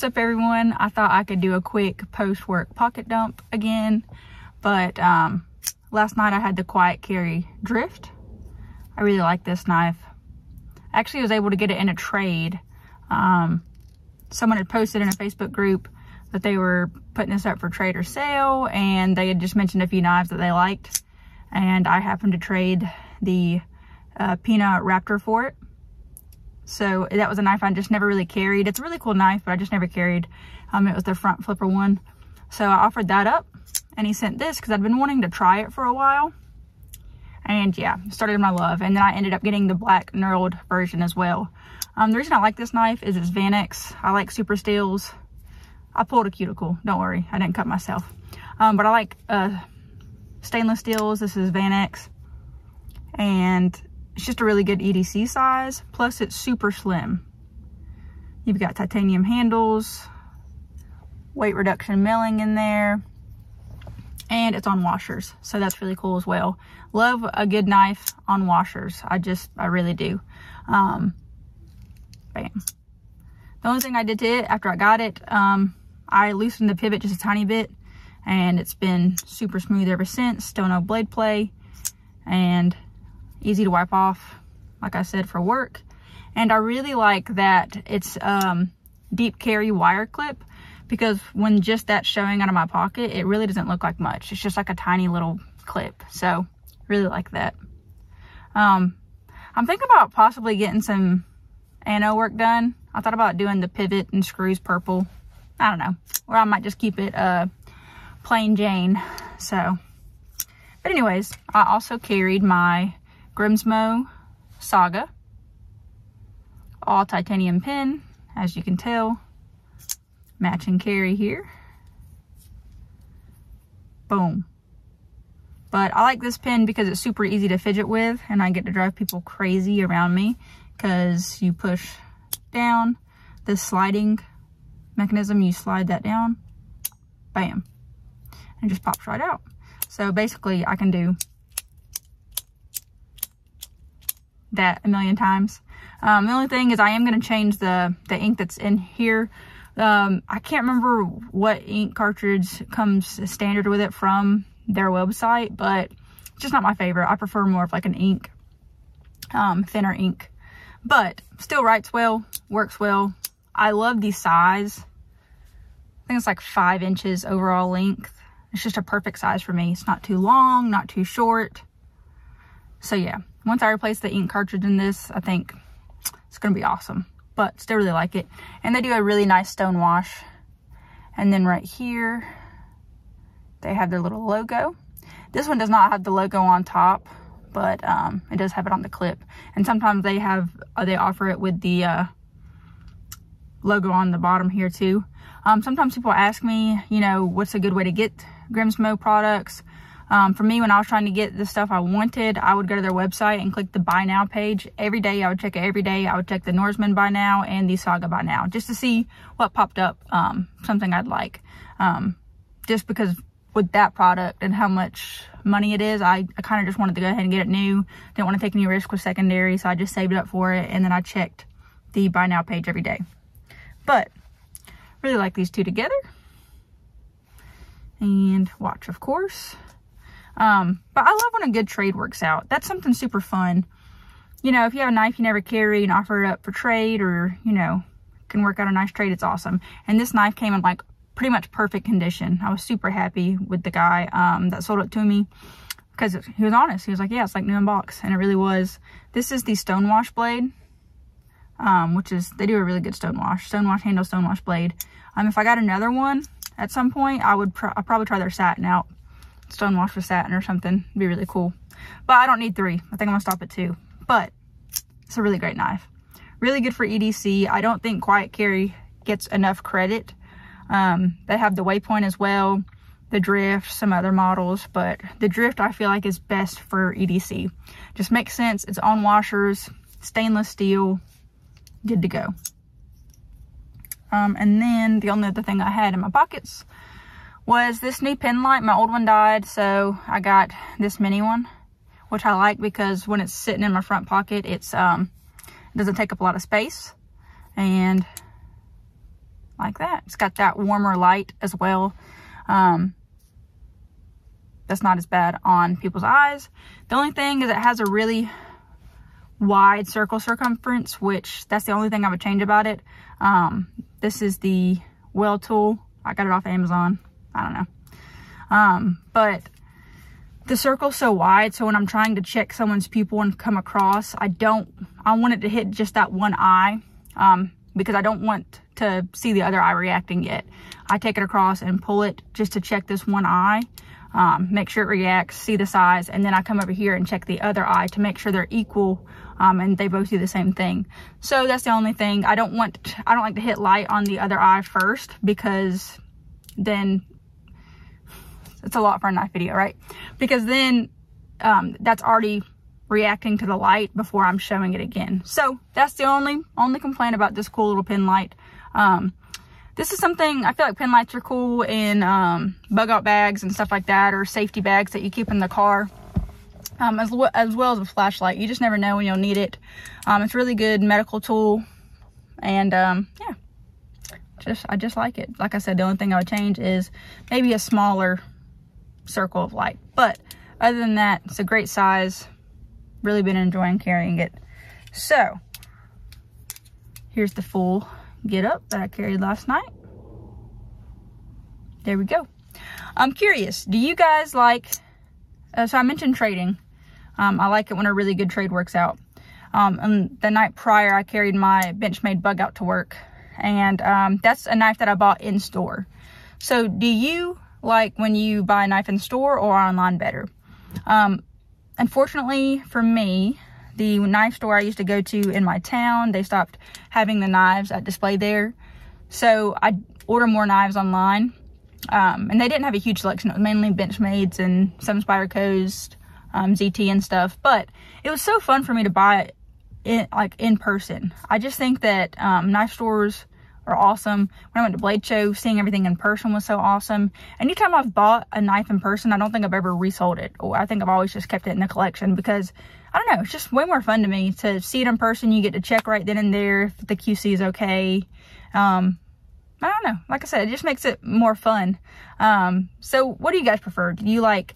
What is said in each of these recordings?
What's up everyone i thought I could do a quick post-work pocket dump again, but um, last night I had the Quiet Carry Drift. I really like this knife. I Actually, was able to get it in a trade. Um, someone had posted in a Facebook group that they were putting this up for trade or sale and they had just mentioned a few knives that they liked and I happened to trade the uh, Raptor for it. So that was a knife I just never really carried. It's a really cool knife, but I just never carried. Um, it was the front flipper one. So I offered that up and he sent this because I'd been wanting to try it for a while. And yeah, started my love. And then I ended up getting the black knurled version as well. Um, the reason I like this knife is it's Vanax. I like super steels. I pulled a cuticle. Don't worry. I didn't cut myself. Um, but I like uh, stainless steels. This is Vanax. And it's just a really good EDC size. Plus it's super slim. You've got titanium handles, weight reduction milling in there, and it's on washers. So that's really cool as well. Love a good knife on washers. I just, I really do. Um, bam. The only thing I did to it after I got it, um, I loosened the pivot just a tiny bit and it's been super smooth ever since. Still no blade play and easy to wipe off, like I said, for work. And I really like that it's um, deep carry wire clip because when just that's showing out of my pocket, it really doesn't look like much. It's just like a tiny little clip. So really like that. Um, I'm thinking about possibly getting some anno work done. I thought about doing the pivot and screws purple. I don't know. Or I might just keep it uh, plain Jane. So, but anyways, I also carried my Grimsmo Saga. All titanium pin, as you can tell. Matching carry here. Boom. But I like this pin because it's super easy to fidget with and I get to drive people crazy around me because you push down this sliding mechanism, you slide that down, bam, and just pops right out. So basically I can do that a million times. Um, the only thing is I am going to change the, the ink that's in here. Um, I can't remember what ink cartridge comes standard with it from their website, but it's just not my favorite. I prefer more of like an ink, um, thinner ink, but still writes well, works well. I love the size. I think it's like five inches overall length. It's just a perfect size for me. It's not too long, not too short. So yeah, once I replace the ink cartridge in this, I think it's to be awesome. But still really like it. And they do a really nice stone wash. And then right here, they have their little logo. This one does not have the logo on top, but um, it does have it on the clip. And sometimes they have, uh, they offer it with the uh, logo on the bottom here too. Um, sometimes people ask me, you know, what's a good way to get Grimsmo products? Um, for me, when I was trying to get the stuff I wanted, I would go to their website and click the buy now page. Every day, I would check it every day. I would check the Norseman buy now and the Saga buy now just to see what popped up, um, something I'd like. Um, just because with that product and how much money it is, I, I kind of just wanted to go ahead and get it new. Didn't want to take any risk with secondary, so I just saved up for it and then I checked the buy now page every day. But really like these two together. And watch, of course. Um, but I love when a good trade works out. That's something super fun. You know, if you have a knife you never carry and offer it up for trade or, you know, can work out a nice trade, it's awesome. And this knife came in like pretty much perfect condition. I was super happy with the guy um, that sold it to me because he was honest. He was like, yeah, it's like new in box. And it really was. This is the Stonewash blade, um, which is, they do a really good stonewash. Stonewash handle, stonewash blade. Um, if I got another one at some point, I would I'd probably try their satin out stonewash with satin or something. It'd be really cool. But I don't need three. I think I'm gonna stop at two. But it's a really great knife. Really good for EDC. I don't think Quiet Carry gets enough credit. Um, they have the Waypoint as well, the Drift, some other models, but the Drift I feel like is best for EDC. Just makes sense. It's on washers, stainless steel, good to go. Um, and then the only other thing I had in my pockets was this new pen light. My old one died, so I got this mini one, which I like because when it's sitting in my front pocket, it's um, doesn't take up a lot of space. And like that. It's got that warmer light as well. Um, that's not as bad on people's eyes. The only thing is it has a really wide circle circumference, which that's the only thing I would change about it. Um, this is the well tool. I got it off Amazon. I don't know. Um, but the circle's so wide, so when I'm trying to check someone's pupil and come across, I don't, I want it to hit just that one eye, um, because I don't want to see the other eye reacting yet. I take it across and pull it just to check this one eye, um, make sure it reacts, see the size, and then I come over here and check the other eye to make sure they're equal um, and they both do the same thing. So that's the only thing. I don't want, I don't like to hit light on the other eye first because then it's a lot for a knife video, right? Because then um, that's already reacting to the light before I'm showing it again. So that's the only, only complaint about this cool little pin light. Um, this is something, I feel like pin lights are cool in um, bug out bags and stuff like that, or safety bags that you keep in the car. Um, as, well, as well as a flashlight. You just never know when you'll need it. Um, it's really good medical tool. And um, yeah, just I just like it. Like I said, the only thing I would change is maybe a smaller circle of light. But other than that, it's a great size. Really been enjoying carrying it. So, here's the full get up that I carried last night. There we go. I'm curious, do you guys like, uh, so I mentioned trading. Um, I like it when a really good trade works out. Um, and the night prior, I carried my Benchmade bug out to work. And um, that's a knife that I bought in store. So do you like when you buy a knife in store or online better? Um, unfortunately for me, the knife store I used to go to in my town, they stopped having the knives at display there. So I order more knives online. Um, and they didn't have a huge selection. It was mainly Benchmades and some Spyderco's, um, ZT and stuff. But it was so fun for me to buy it in, like in person. I just think that um, knife stores are awesome. When I went to Blade Show, seeing everything in person was so awesome. Anytime I've bought a knife in person, I don't think I've ever resold it. Or I think I've always just kept it in the collection because, I don't know, it's just way more fun to me to see it in person. You get to check right then and there if the QC is okay. Um, I don't know. Like I said, it just makes it more fun. Um, so what do you guys prefer? Do you like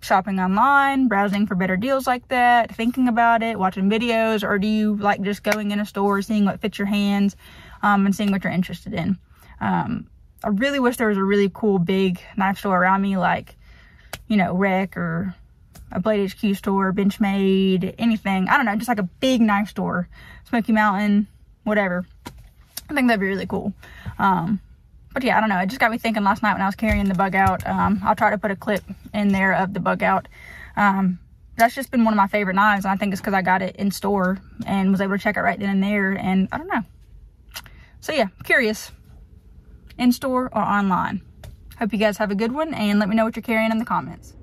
shopping online, browsing for better deals like that, thinking about it, watching videos, or do you like just going in a store, seeing what fits your hands, um, and seeing what you're interested in? Um, I really wish there was a really cool big knife store around me, like, you know, Rec or a Blade HQ store, Benchmade, anything. I don't know, just like a big knife store, Smoky Mountain, whatever. I think that'd be really cool. Um, but yeah, I don't know. It just got me thinking last night when I was carrying the bug out. Um, I'll try to put a clip in there of the bug out. Um, that's just been one of my favorite knives. And I think it's because I got it in store and was able to check it right then and there. And I don't know. So yeah, curious. In store or online. Hope you guys have a good one and let me know what you're carrying in the comments.